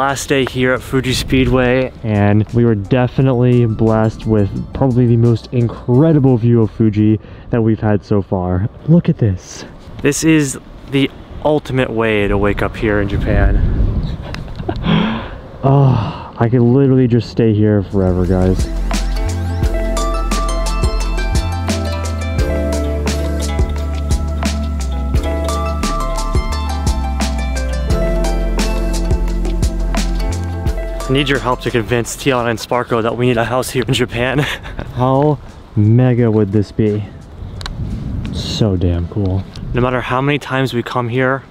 Last day here at Fuji Speedway and we were definitely blessed with probably the most incredible view of Fuji that we've had so far. Look at this. This is the ultimate way to wake up here in Japan. oh, I could literally just stay here forever, guys. Need your help to convince Tiana and Sparko that we need a house here in Japan. how mega would this be? So damn cool. No matter how many times we come here,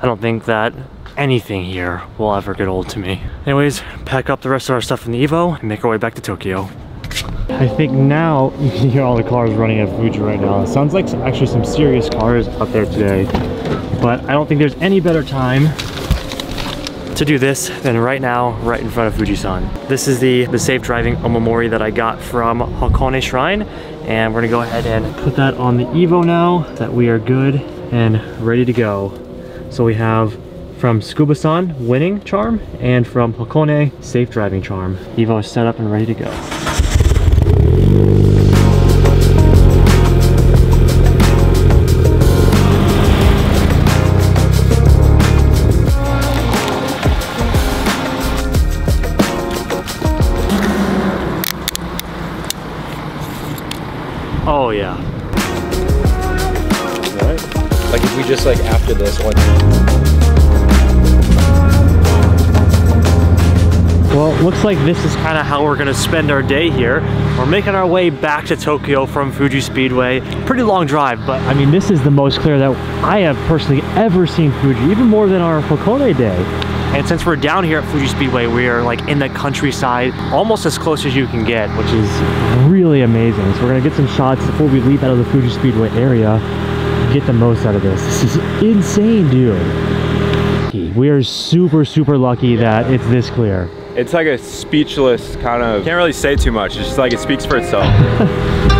I don't think that anything here will ever get old to me. Anyways, pack up the rest of our stuff in the Evo and make our way back to Tokyo. I think now you can hear all the cars running at Fuji right now. It sounds like actually some serious cars up there today, but I don't think there's any better time to do this than right now, right in front of Fujisan. This is the, the safe driving omamori that I got from Hakone Shrine. And we're gonna go ahead and put that on the Evo now that we are good and ready to go. So we have from Tsukuba-san, winning charm, and from Hakone, safe driving charm. Evo is set up and ready to go. Just like after this one. Well, looks like this is kind of how we're gonna spend our day here. We're making our way back to Tokyo from Fuji Speedway. Pretty long drive, but I mean, this is the most clear that I have personally ever seen Fuji, even more than our Hakone day. And since we're down here at Fuji Speedway, we are like in the countryside, almost as close as you can get, which is really amazing. So we're gonna get some shots before we leave out of the Fuji Speedway area, get the most out of this. This is insane, dude. We are super, super lucky yeah. that it's this clear. It's like a speechless kind of, can't really say too much. It's just like it speaks for itself.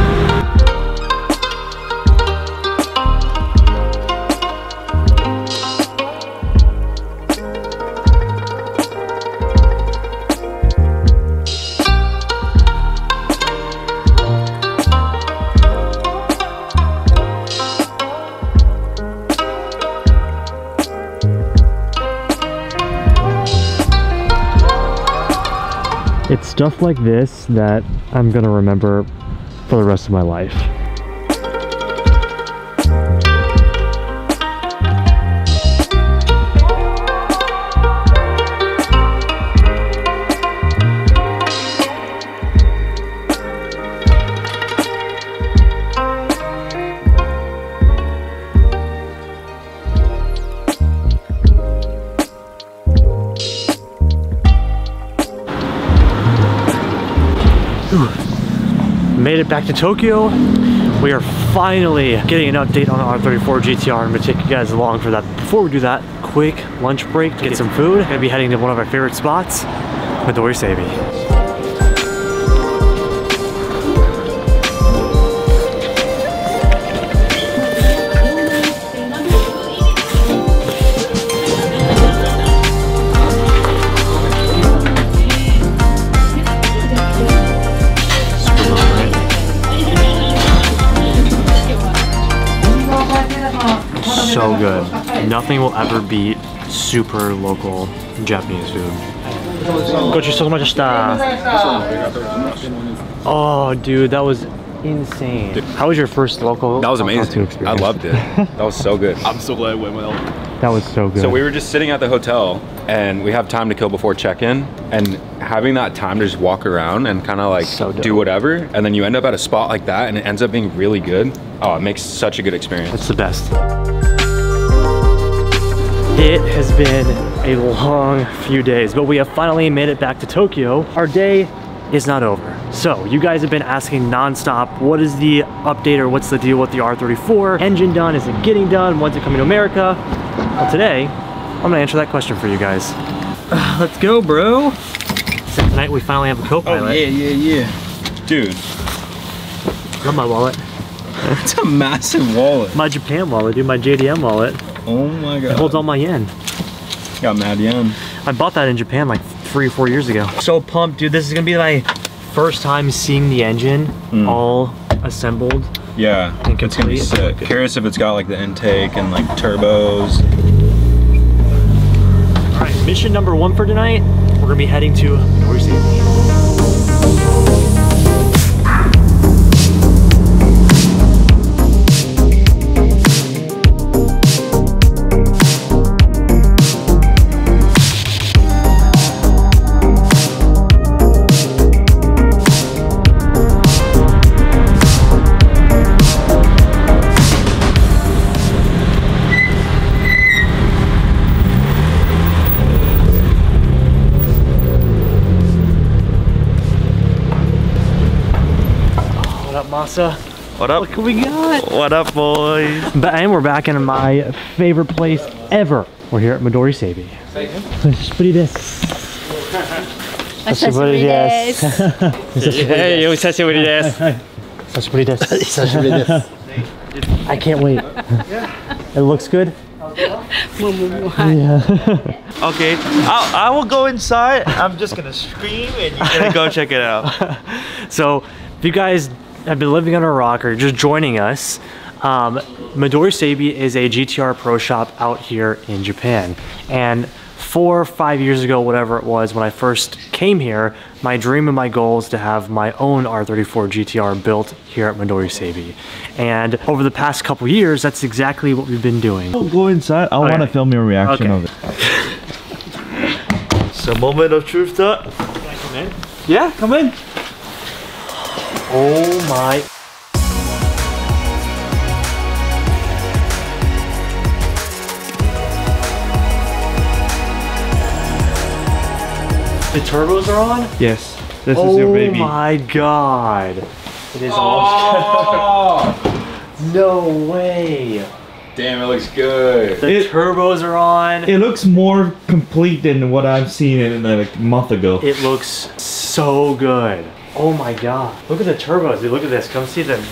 It's stuff like this that I'm gonna remember for the rest of my life. Made it back to Tokyo. We are finally getting an update on the R34 GTR. I'm gonna take you guys along for that. Before we do that, quick lunch break, get some food. Gonna be heading to one of our favorite spots, Midori Seibi. So good. Nothing will ever beat super local Japanese food. Oh, dude, that was insane. How was your first local? That was amazing. I loved it. That was so good. I'm so glad it went well. That was so good. So we were just sitting at the hotel and we have time to kill before check-in and having that time to just walk around and kind of like so do whatever and then you end up at a spot like that and it ends up being really good. Oh, it makes such a good experience. It's the best. It has been a long few days, but we have finally made it back to Tokyo. Our day is not over. So you guys have been asking nonstop, what is the update or what's the deal with the R34? Engine done, is it getting done? When's it coming to America? Well today, I'm gonna answer that question for you guys. Uh, let's go, bro. So tonight we finally have a co-pilot. Oh yeah, yeah, yeah. Dude. Love my wallet. it's a massive wallet. My Japan wallet, dude, my JDM wallet. Oh my god. It holds all my yen. Got mad yen. I bought that in Japan like three or four years ago. So pumped, dude. This is gonna be my first time seeing the engine mm. all assembled. Yeah, And it's gonna be sick. Curious if it's got like the intake and like turbos. All right, mission number one for tonight. We're gonna be heading to Masa? What up? Look what we got. What up, boys? But, and we're back in my favorite place ever. We're here at Midori Seibi. Hey, I can't wait. It looks good. yeah. okay, I'll, I will go inside. I'm just gonna scream and you're gonna go check it out. so, if you guys have been living under a rock or just joining us, um, Midori Seibi is a GTR pro shop out here in Japan. And four or five years ago, whatever it was, when I first came here, my dream and my goal is to have my own R34 GTR built here at Midori Seibi. And over the past couple years, that's exactly what we've been doing. I'll go inside. I want to film your reaction Okay. of it. It's a moment of truth, though. Yeah, come in. Oh my. The turbos are on? Yes, this oh is your baby. Oh my god. It is all. no way. Damn, it looks good. The It- turbos are on. It looks more complete than what I've seen in like a month ago. It looks so good. Oh my god. Look at the turbos. Look at this. Come see them.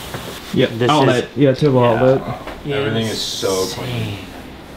Yeah, this outlet. Is, yeah, turbo yeah. outlet. Everything is so clean.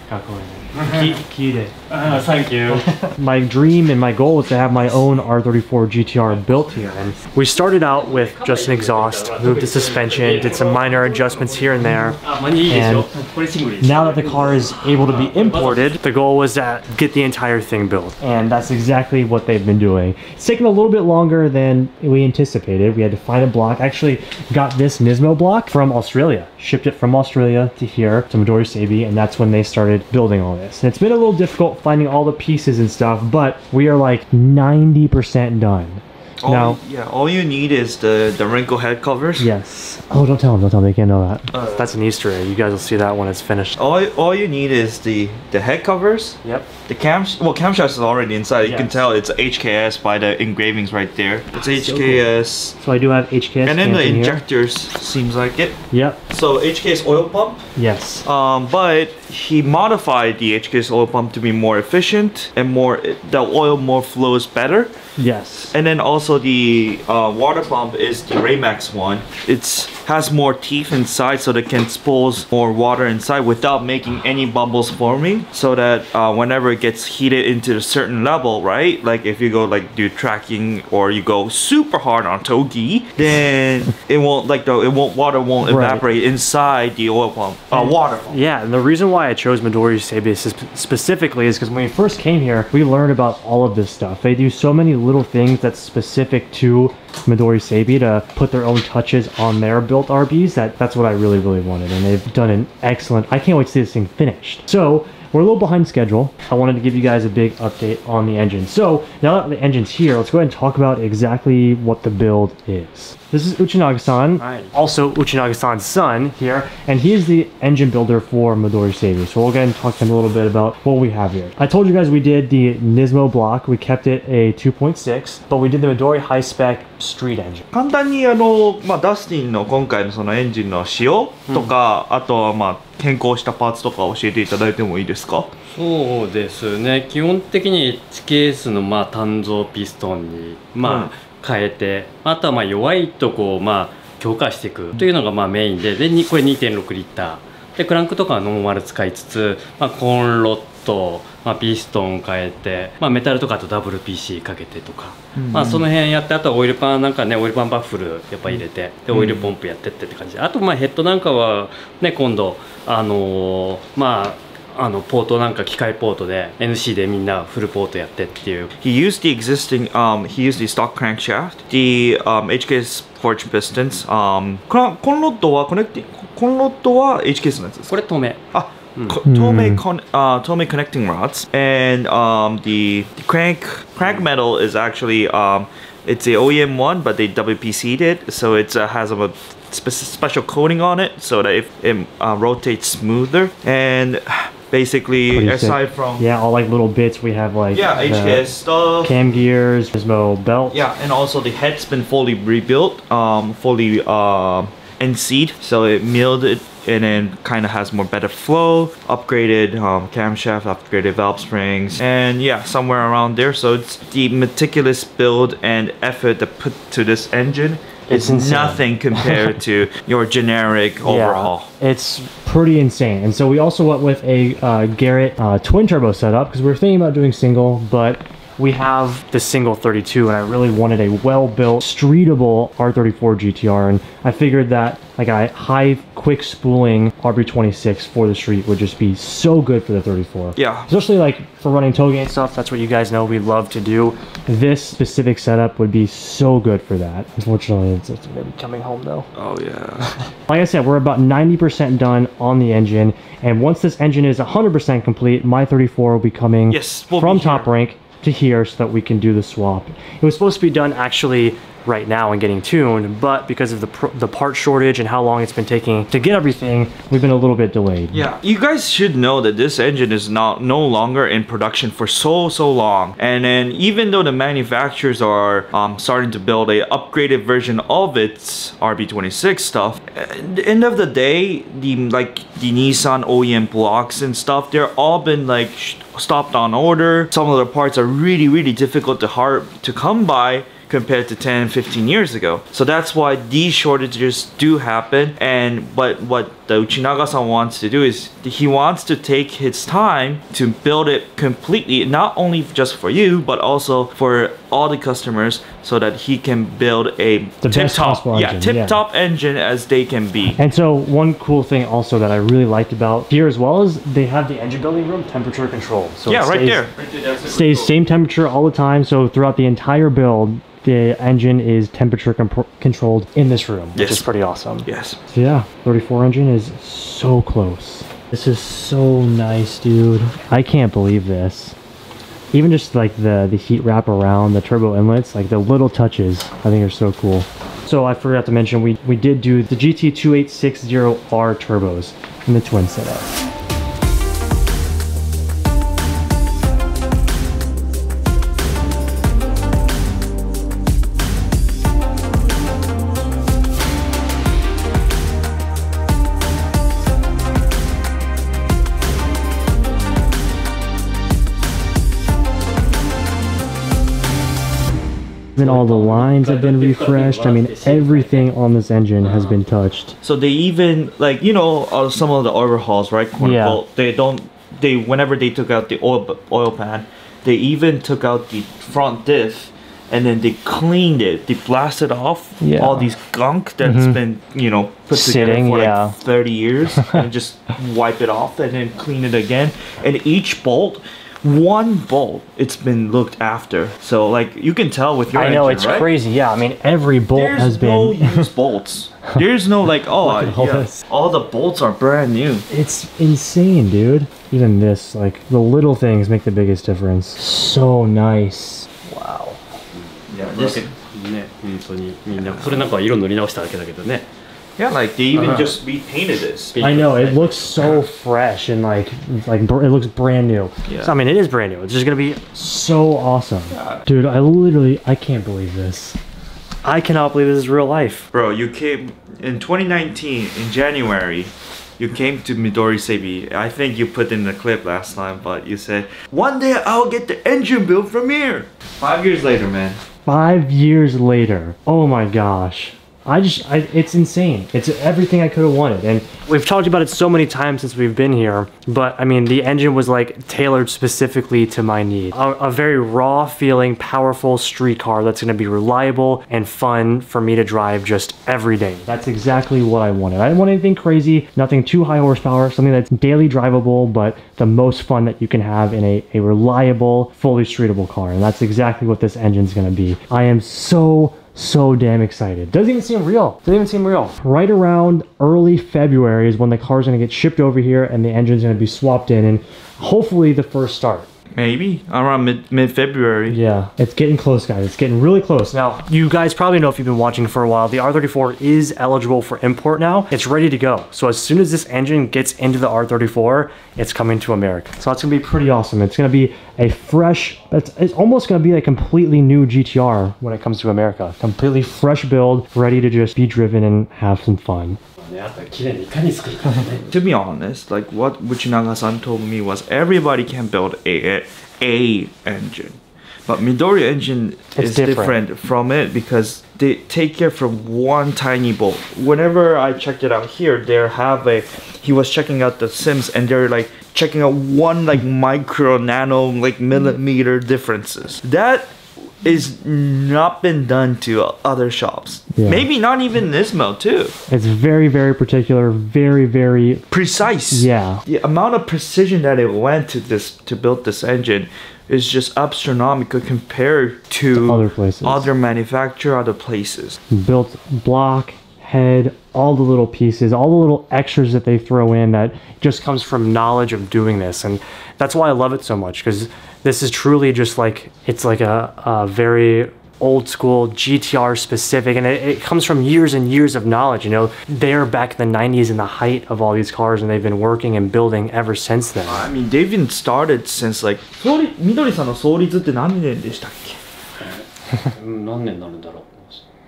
How mm-hmm. clean. Key, key ね。Ki- Kire. thank you. my dream and my goal was to have my own R34 GTR built here. And we started out with just an exhaust, moved the suspension, did some minor adjustments here and there. And now that the car is able to be imported, the goal was to get the entire thing built. And that's exactly what they've been doing. It's taken a little bit longer than we anticipated. We had to find a block. Actually got this Nismo block from Australia. Shipped it from Australia to here, to Midori Seibi, and that's when they started building all this. And it's been a little difficult finding all the pieces and stuff, but we are like 90% done. All, now, yeah, all you need is the the wrinkle head covers. yes. Oh, don't tell them, don't tell them, they can't know that. that's an Easter egg. You guys will see that when it's finished. All, all you need is the the head covers. Yep. The cam well camshaft is already inside. You can tell it's HKS by the engravings right there. It's HKS. So I do have HKS And then the in here. injectors seems like it. Yep. So HKS oil pump. Yes. Um, but he modified the HKS oil pump to be more efficient and more the oil more flows better. Yes. And then also the uh, water pump is the Reimax one. It's has more teeth inside so they can expose more water inside without making any bubbles forming. So that uh, whenever it gets heated into a certain level, right? Like if you go like do tracking or you go super hard on touge, then it won't like the it won't water won't Right. evaporate inside the oil pump. Uh, water pump. Yeah, and the reason why I chose Midori Seibi specifically is because when we first came here, we learned about all of this stuff. They do so many little things that's specific to Midori Seibi to put their own touches on their built RBs. That that's what I really really wanted, and they've done an excellent. I can't wait to see this thing finished. So. We're a little behind schedule. I wanted to give you guys a big update on the engine. So now that the engine's here, let's go ahead and talk about exactly what the build is. This is Uchinaga-san, also Uchinaga-san's son here, and he is the engine builder for Midori Seibi. So we'll go and talk to him a little bit about what we have here. I told you guys we did the Nismo block. We kept it a 2.6, but we did the Midori high-spec street engine. 簡単にあの、まあ、ダスティンの今回のそのエンジンの仕様とか、うん、あとはまあ変更したパーツとか教えていただいてもいいですかそうですね基本的に1ケースのまあ単造ピストンにまあ、うん変えて、あとはまあ弱いとこをまあ強化していくというのがまあメインででにこれ2.6リッター。でクランクとかはノーマル使いつつ、まあ、コンロットまあ、ピストン変えて、まあ、メタルとかあと WPC かけてとか、まあ、その辺やってあとはオイルパンなんかねオイルパンバッフルやっぱ入れてでオイルポンプやってってって感じ。であとまあヘッドなんかはね今度あのーまああのポートなんか機械ポートで NC He used the existing、um, he used the stock crankshaft the、um, HKS forge pistons、um, このロッドはコネクティこのロッドは HKS のやつですこれ透明。あ Tomei con, uh, Tomei connecting rods, and um, the, the crank crank mm. metal is actually um, it's a OEM one, but they WPC'd it, so it uh, has a special coating on it so that if it uh, rotates smoother. And basically Pretty aside sick. from Yeah, all like little bits. We have like yeah HKS stuff cam gears, Gizmo belt. yeah, and also the head's been fully rebuilt, um, fully uh, NC'd, so it milled it and then kind of has more better flow, upgraded um, camshaft, upgraded valve springs, and yeah, somewhere around there. So it's the meticulous build and effort that put to this engine. It's insane. nothing compared to your generic overhaul. Yeah, it's pretty insane. And so we also went with a uh, Garrett uh, twin turbo setup because we were thinking about doing single, but we have the single 32 and I really wanted a well-built, streetable R34 GTR and I figured that like a high quick spooling RB26 for the street would just be so good for the 34. Yeah. Especially like for running tow and stuff, that's what you guys know we love to do. This specific setup would be so good for that. Unfortunately, it's, it's gonna be coming home though. Oh yeah. Like I said, we're about 90% done on the engine, and once this engine is 100% complete, my 34 will be coming Yes, we'll from be Top. Rank to here so that we can do the swap. It was supposed to be done actually right now and getting tuned, but because of the the part shortage and how long it's been taking to get everything, we've been a little bit delayed. Yeah, you guys should know that this engine is not no longer in production for so so long. And then even though the manufacturers are um, starting to build a upgraded version of its RB26 stuff, at the end of the day, the like the Nissan OEM blocks and stuff, they're all been like stopped on order. Some of the parts are really really difficult to hard to come by compared to 10 15 years ago. So that's why these shortages do happen and but what the uchinaga-san wants to do is he wants to take his time to build it completely not only just for you but also for all the customers so that he can build a tip-top yeah engine, yeah. tip-top engine as they can be And so one cool thing also that I really liked about here as well is they have the engine building room temperature control. So yeah right stays- there stays same temperature all the time. So throughout the entire build, the engine is temperature controlled in this room, which Yes. is pretty awesome. yes So yeah, 34 engine is so close. This is so nice, dude. I can't believe this. Even just like the the heat wrap around the turbo inlets, like the little touches, I think are so cool. So I forgot to mention we we did do the GT2860R turbos in the twin setup. Even all the lines have been refreshed. I mean, everything on this engine has been touched. So they even like you know uh, some of the overhauls, right? Quote Yeah. unquote, They don't. They whenever they took out the oil oil pan, they even took out the front diff, and then they cleaned it. They blasted off Yeah. Mm-hmm. all these gunk that's been you know put Sitting, together for yeah. like thirty years, and just wipe it off and then clean it again. And each bolt One bolt, it's been looked after. So like you can tell with your I know engine, it's right? crazy. Yeah, I mean, every bolt There's has been. no used bolts. There's no like, oh, Look at all yeah, this. all the bolts are brand new. It's insane, dude. Even this, like, the little things make the biggest difference. So nice. Wow. Yeah, this, ね本当にみんなそれなんか色塗り直しただけだけどね yeah, like they even uh-huh. just repainted this. I know it looks so fresh and like like br- it looks brand new. Yeah. So, I mean, it is brand new. It's just gonna be so awesome, dude. I literally I can't believe this. I cannot believe this is real life. Bro, you came in 2019 in January. You came to Midori Seibi. I think you put in the clip last time, but you said one day I'll get the engine built from here. Five years later, man. Five years later. Oh my gosh. I just, I, it's insane. It's everything I could have wanted. And we've talked about it so many times since we've been here, but I mean, the engine was like tailored specifically to my need. A, a very raw feeling, powerful street car that's gonna be reliable and fun for me to drive just every day. That's exactly what I wanted. I didn't want anything crazy, nothing too high horsepower, something that's daily drivable, but the most fun that you can have in a, a reliable, fully streetable car. And that's exactly what this engine's gonna be. I am so so damn excited. Doesn't even seem real. Doesn't even seem real. Right around early February is when the car's gonna get shipped over here and the engine's gonna be swapped in and hopefully the first start. Maybe around mid mid February. Yeah, it's getting close, guys. It's getting really close. Now, you guys probably know if you've been watching for a while, the R34 is eligible for import now. It's ready to go. So as soon as this engine gets into the R34, it's coming to America. So that's gonna be pretty awesome. It's gonna be a fresh, it's, it's almost gonna be a completely new GTR when it comes to America. Completely fresh build, ready to just be driven and have some fun. To be honest, like what Uchinaga-san told me was everybody can build a, a engine but Midori engine it's is different. different. from it because they take it from one tiny bolt. Whenever I checked it out here, they have a he was checking out the shims and they're like checking out one like micro nano like millimeter differences. That is not been done to other shops. Yeah. Maybe not even Nismo too. It's very, very particular, very, very, Precise. yeah. the amount of precision that it went to this to build this engine is just astronomical compared to, other places. other manufacturer, other places. built block, head, all the little pieces, all the little extras that they throw in that just comes from knowledge of doing this. And that's why I love it so much because this is truly just like, it's like a, a very old school GTR specific and it, it comes from years and years of knowledge you know they're back in the 90s in the height of all these cars and they've been working and building ever since then I mean, they've been started since like 創立緑さんの創立って何年でしたっけうん何年になるんだろう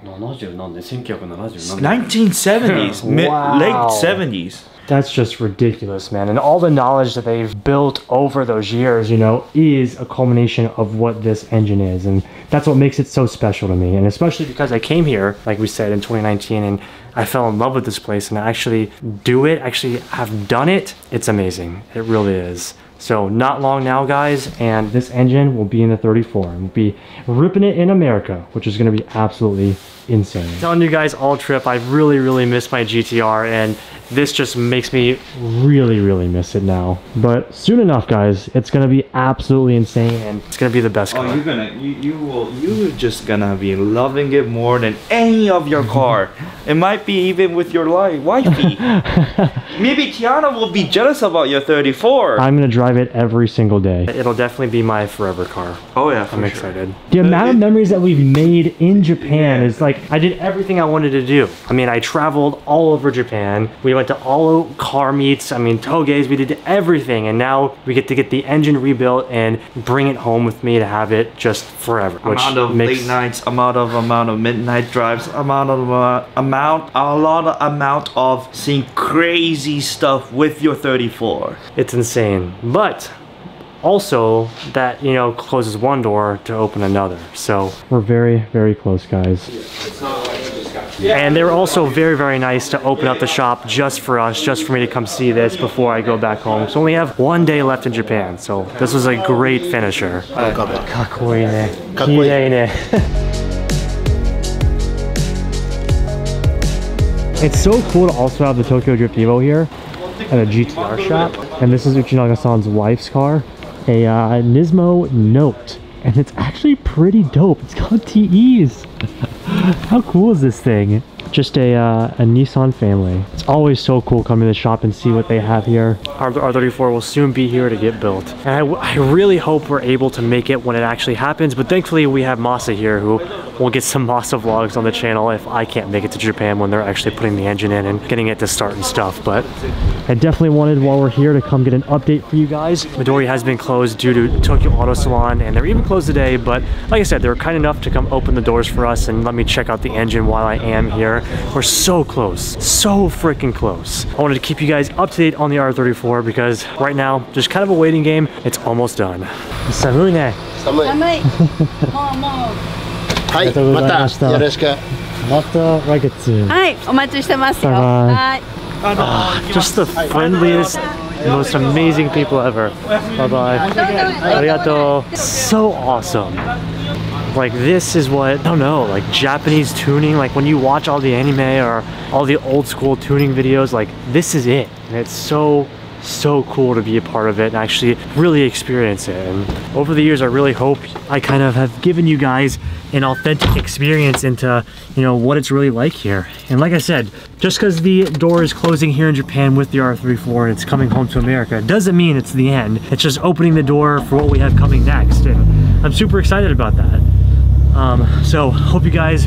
70何年1970何年 1970s, mid, Wow. late 70s. That's just ridiculous, man. And all the knowledge that they've built over those years, you know, is a culmination of what this engine is. And that's what makes it so special to me. And especially because I came here, like we said, in 2019 and I fell in love with this place and I actually do it, actually have done it. It's amazing. It really is. So not long now, guys, and this engine will be in the 34 and we'll be ripping it in America, which is going to be absolutely insane. Telling you guys all trip, I really, really miss my GTR, and this just makes me really, really miss it now. But soon enough, guys, it's going to be absolutely insane, and it's going to be the best car. Oh, car. you're gonna, you, you will, you're just gonna be loving it more than any of your car. it might be even with your life, wifey. Maybe Tiana will be jealous about your 34. I'm going to drive it every single day. It'll definitely be my forever car. oh yeah, for I'm sure. excited. The amount of memories that we've made in Japan is like I did everything I wanted to do. I mean, I traveled all over Japan. We went to all car meets. I mean, touges. We did everything, and now we get to get the engine rebuilt and bring it home with me to have it just forever. Which amount of late nights, amount of amount of midnight drives, amount of uh, amount, a lot of amount of seeing crazy stuff with your 34. it's insane. But also that you know closes one door to open another. So we're very very close guys. And they were also very very nice to open up the shop just for us just for me to come see this before i go back home. So only have one day left in japan so this was a great finisher. It's so cool to also have the tokyo drift evo here at a gtr shop. And this is uchinaga-san's wife's car a uh, Nismo Note. And it's actually pretty dope. It's got TEs. How cool is this thing? Just a, uh, a Nissan family. It's always so cool coming to the shop and see what they have here. Our R34 will soon be here to get built. And I, I really hope we're able to make it when it actually happens, but thankfully we have Masa here who will get some Masa vlogs on the channel if I can't make it to Japan when they're actually putting the engine in and getting it to start and stuff. But I definitely wanted while we're here to come get an update for you guys. Midori has been closed due to Tokyo Auto Salon and they're even closed today, but like I said, they were kind enough to come open the doors for us and let me check out the engine while I am here. We're so close, so freaking close. I wanted to keep you guys up to date on the R34 because right now, just kind of a waiting game. It's almost done. Samune. 寒い。寒い。もうもう。 はい、ありがとうございまましたたよろしく。 Mata ragetsu. はい、お待ちしてますよ。 Bye bye. はい。 Just the friendliest, most amazing people ever. Bye bye. Arigato. So awesome. Like this is what I don't know, like Japanese tuning. Like when you watch all the anime or all the old school tuning videos, like this is it, and it's so so cool to be a part of it and actually really experience it. And over the years, I really hope I kind of have given you guys an authentic experience into, you know, what it's really like here. And like I said, just because the door is closing here in Japan with the R34 and it's coming home to America doesn't mean it's the end. It's just opening the door for what we have coming next. And I'm super excited about that. Um, so hope you guys,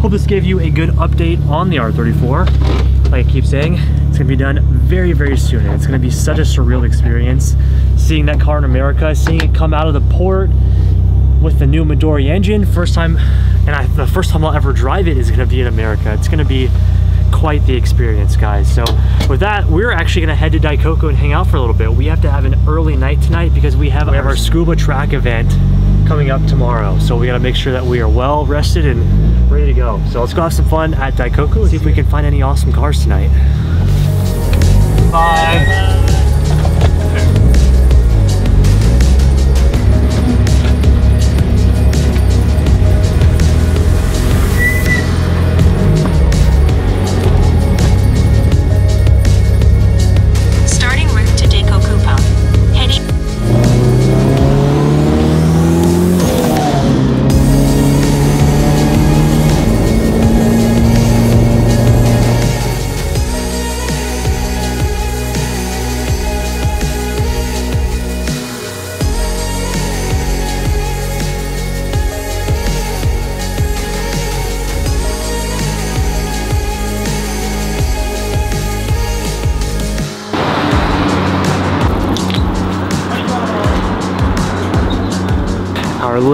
hope this gave you a good update on the R34 like I keep saying, it's gonna be done very, very soon. And it's gonna be such a surreal experience seeing that car in America, seeing it come out of the port with the new Midori engine. First time, and I, the first time I'll ever drive it is gonna be in America. It's gonna be quite the experience, guys. So with that, we're actually gonna head to Daikoku and hang out for a little bit. We have to have an early night tonight because we have, we have our Tsukuba track event coming up tomorrow. So we gotta make sure that we are well rested and ready to go. So let's go have some fun at Daikoku and see if we can find any awesome cars tonight. Bye.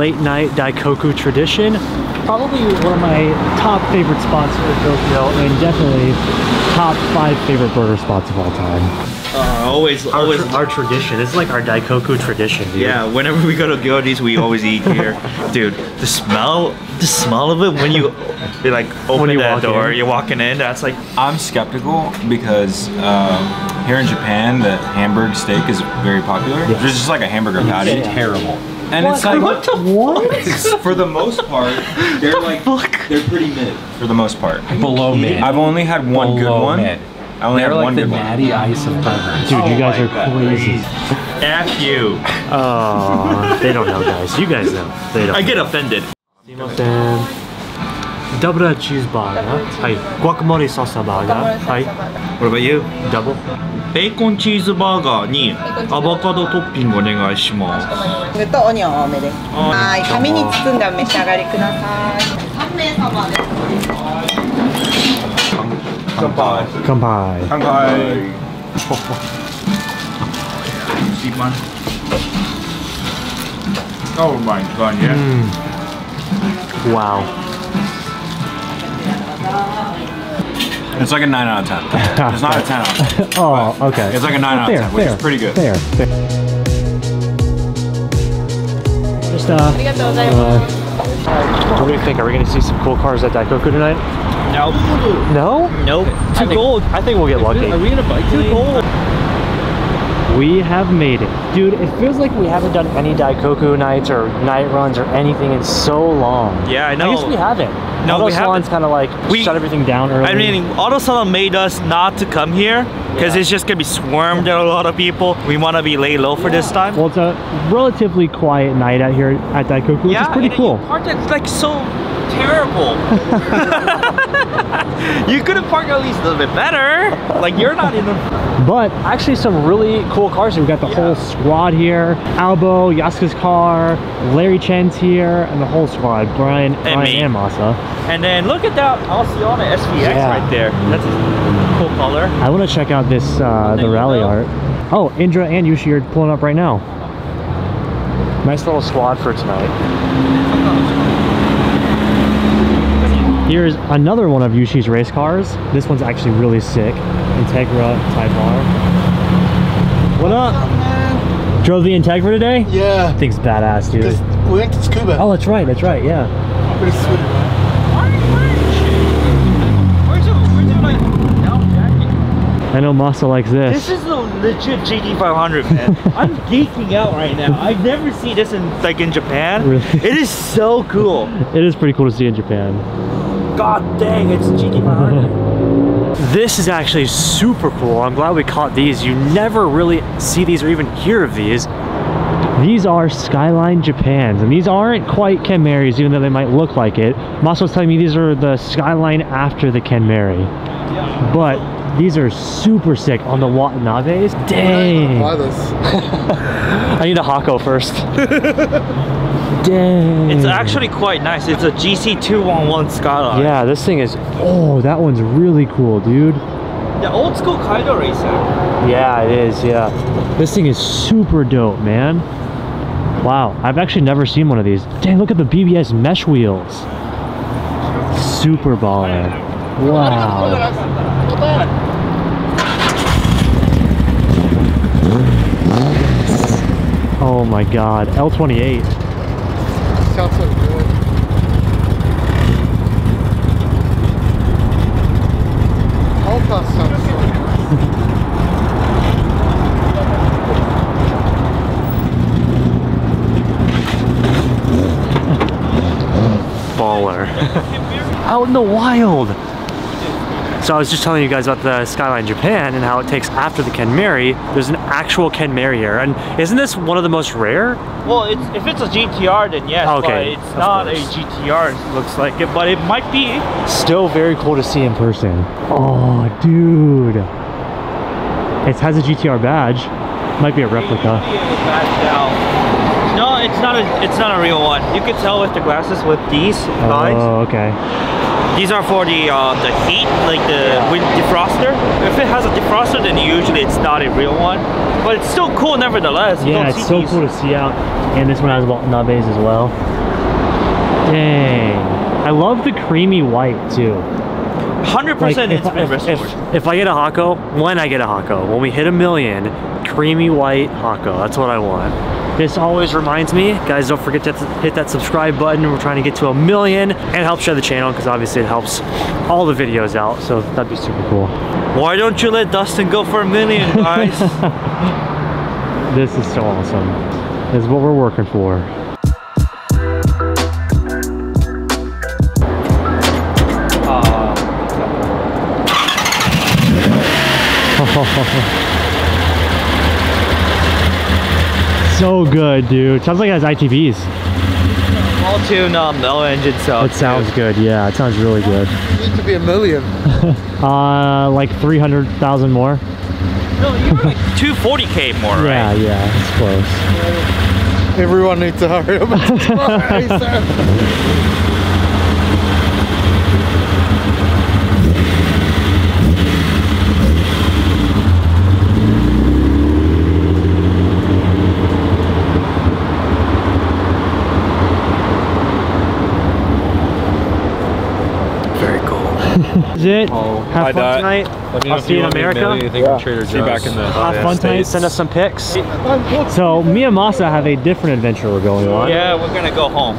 Late night Daikoku tradition. Probably one of my top favorite spots in Tokyo and definitely top five favorite burger spots of all time. Uh, always, Our, always. our tradition. It's like our Daikoku tradition, dude. Yeah, whenever we go to Gyodi's, we always eat here. Dude, the smell, the smell of it when you, you like open you that door, in. you're walking in, that's like, I'm skeptical because uh, here in Japan, the Hamburg steak is very popular. There's just like a hamburger patty. Terrible. And it's like, What? for the most part, they're like, they're pretty mid for the most part. Below mid. I've only had one good one. mid. I only They're had like one the good one. natty ice of burgers. Dude, you oh guys are crazy. F you. Oh, they don't know, guys. You guys know. They don't. I get offended. Sumimasen. Double cheeseburger. Hi. Guacamole salsa burger. Hi. What about you? Double. ベーコンチーズバーガーにアボカドトッピングお願いします。とオニオン多めです。はい、紙に包んでお召し上がりください。三名様です。乾杯。乾杯。乾杯。Oh my god, yeah. Wow. It's like a 9 out of 10. it's not a 10 out of 10. oh, okay. It's like a 9 fair, out of 10, fair, which is pretty good. Fair, fair. Just, uh, uh, what do you think? Are we going to see some cool cars at Daikoku tonight? No. No? Nope. Too I gold. Think, I think we'll get lucky. Are we going to bike Too gold. We have made it. Dude, it feels like we haven't done any Daikoku nights or night runs or anything in so long. Yeah, I know. I guess we haven't. No, we Salon's kind of like We- shut everything down early. I mean, Auto Salon made us not to come here because Yeah. it's just gonna be swarmed. Are a lot of people. We want to be lay low for this time. well, it's a relatively quiet night out here at Daikoku, which is pretty cool. Parked it like so terrible. you could have parked at least a little bit better. Like you're not in the. But actually some really cool cars here. We got the whole squad here. Albo, Yaska's car, Larry Chen's here, and the whole squad. Brian, Brian me. and Masa. And then look at that Alcyone SVX Yeah. right there. That's a cool color. I want to check out this, uh, the rally go. art. Oh, Indra and Yushi are pulling up right now. Nice little squad for tonight. Here's another one of Yushi's race cars. This one's actually really sick. Integra Type R. What up? Drove the Integra today? Yeah. Thing's badass, dude. This, we went to Tsukuba. Oh, that's right. That's right. Yeah. Pretty sweet. I know Masa likes this. This is the legit GT500, man. I'm geeking out right now. I've never seen this in like in Japan. Really? It is so cool. it is pretty cool to see in Japan. God dang, it's a GT500. This is actually super cool. I'm glad we caught these. You never really see these or even hear of these. These are Skyline Japans, and these aren't quite Kenmeris, even though they might look like it. Masa was telling me these are the Skyline after the Kenmeri. But these are super sick on the Watanabes. Dang. I need a Hako first. Dang. It's actually quite nice. It's a GC211 Skyline. Yeah, this thing is. Oh, that one's really cool, dude. The old school Kaido racer. Yeah, it is. Yeah. This thing is super dope, man. Wow, I've actually never seen one of these. Dang, look at the BBS mesh wheels. Super baller. Wow. Oh my god, L28. Sounds so good. Holocaust sounds so baller. Out in the wild. So I was just telling you guys about the Skyline Japan and how it takes after the Kenmeri. There's an actual Kenmeri here, and isn't this one of the most rare? Well, it's if it's a GTR, then yes. Okay, But it's of not a. GTR. It looks like it, but it might be. Still very cool to see in person. Oh, dude. It has a GTR badge. Might be a replica. No, it's not a. It's not a real one. You can tell with the glasses with these lines. Oh, okay. These are for the uh, the heat, like the wind defroster. If it has a defroster, then usually it's not a real one. But it's still cool nevertheless. Yeah, it's so these. cool to see out. And this one has Watanabes as well. Dang. I love the creamy white too. Hundred Like, percent, if, it's been restored. if, if I get a Hako, when I get a Hako, when we hit a million, creamy white Hako, that's what I want. This always reminds me, guys, don't forget to hit that subscribe button. We're trying to get to a million and help share the channel because obviously it helps all the videos out. So that'd be super cool. Why don't you let Dustin go for a million, guys? This is so awesome. This is what we're working for. Ah. so good, dude. Sounds like it has ITBs. All tune um, no engine so. It sounds good. Yeah, it sounds really good. You need to be a million. Uh, like 300,000 more? No, you're like 240k more, right? Yeah, right? yeah, it's close. Everyone needs to hurry up it? Oh, Have hi, fun Dot. tonight. Let me know I'll see you you in want me to America. mail you anything from Trader Joe's. See you back in the- Have fun tonight. Send us some pics. So me and Masa have a different adventure we're going on. Yeah, we're gonna go home.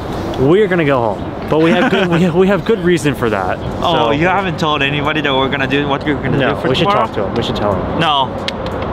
We're gonna go home, but we have good we have, we have good reason for that. Oh, So- you haven't told anybody that we're gonna do what we're gonna No, do for we should talk to him. We should tell him. No.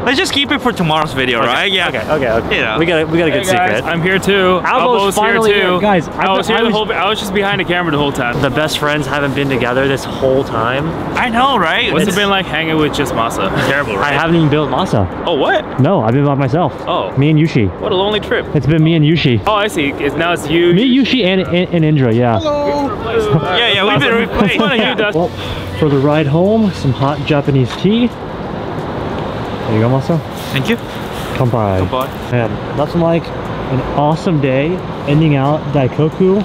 Let's just keep it for tomorrow's video, Okay, right? Yeah. Okay. Okay. okay. You know. We got a, we got a Hey good guys, secret. I'm here too. Albo's Albo's here too. here. Guys, I I've was here I the was- whole. I was just behind the camera the whole time. the best friends haven't been together this whole time. I know, right? What's it been like hanging with just Masa? Terrible, right? I haven't even built Masa. Oh, what? No, I've been by myself. Oh. Me and Yushi. What a lonely trip. It's been me and Yushi. Oh, I see. It's now it's you. Me, Yushi, and, and, and Indra, yeah. Hello. Yeah, yeah, we've been replaced. What are you, Dustin? Well, for the ride home, some hot Japanese tea. There you go, Masa. Thank you. Kampai. Kampai. Man, nothing like an awesome day ending out Daikoku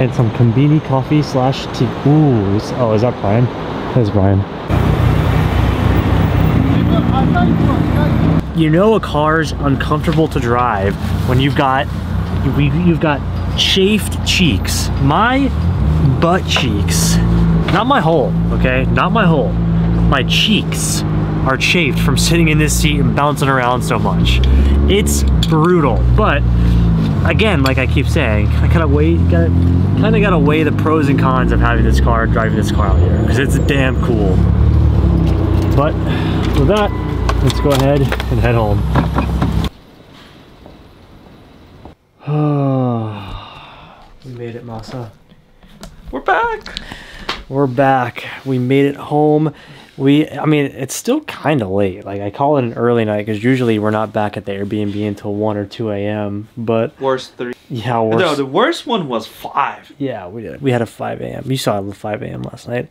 and some konbini coffee slash tea. Ooh, oh, is that Brian? That's Brian. You know a car's uncomfortable to drive when you've got you've got chafed cheeks. My butt cheeks, not my hole, okay? Not my hole. My cheeks are chafed from sitting in this seat and bouncing around so much. It's brutal, but again, like I keep saying, I kind of weigh, kind of gotta weigh the pros and cons of having this car, driving this car out here, because it's damn cool. But with that, let's go ahead and head home. we made it, Masa. We're back. We're back. We made it home. We, I mean, it's still kind of late. Like I call it an early night because usually we're not back at the Airbnb until one or two a.m. But Worst three. yeah, we're No, the worst one was five. Yeah, we did. We had a 5 a.m. You saw the 5 a.m. last night.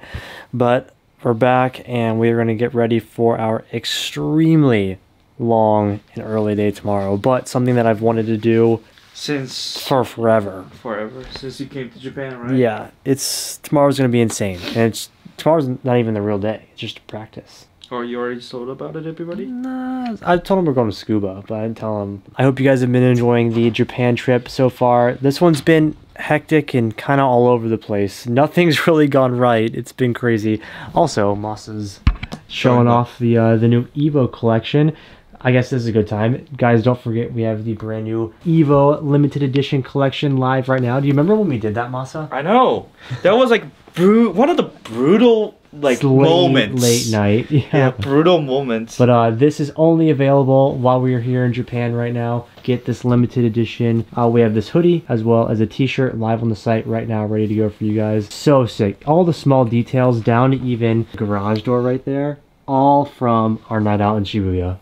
But we're back and we're going to get ready for our extremely long and early day tomorrow. But something that I've wanted to do Since for forever. forever. Since you came to Japan, right? Yeah, it's tomorrow's going to be insane. And it's tomorrow's not even the real day. It's just a practice. Or you already told about it, everybody? Nah, I told them we're going to scuba, but I didn't tell them. I hope you guys have been enjoying the Japan trip so far. This one's been hectic and kind of all over the place. Nothing's really gone right. It's been crazy. Also, Masa's showing off the uh, the new Evo collection. I guess this is a good time. Guys, don't forget we have the brand new Evo limited edition collection live right now. Do you remember when we did that, Masa? I know. That was like bru- one of the brutal like It's late- moments. Late night. Yeah, brutal moments. But uh, this is only available while we are here in Japan right now. Get this limited edition. Uh, we have this hoodie as well as a t-shirt live on the site right now, ready to go for you guys. So sick. All the small details down to even garage door right there. All from our night out in Shibuya.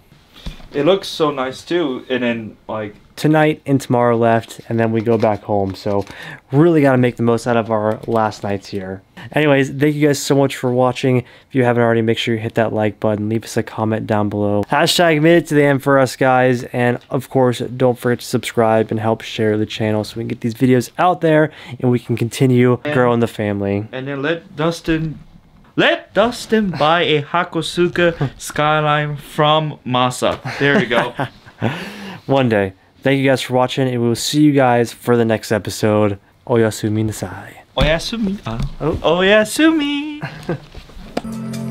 It looks so nice too. And then like Tonight and tomorrow left, and then we go back home. So really got to make the most out of our last nights here. Anyways, thank you guys so much for watching. If you haven't already, make sure you hit that like button. Leave us a comment down below. Hashtag made it to the end for us, guys. And of course, don't forget to subscribe and help share the channel so we can get these videos out there and we can continue growing the family. and then let Dustin let Dustin buy a Hakosuka skyline from Masa. There you go. One day. Thank you guys for watching, and we will see you guys for the next episode. Oyasumi nasai. Oyasumi. Oh, Oyasumi.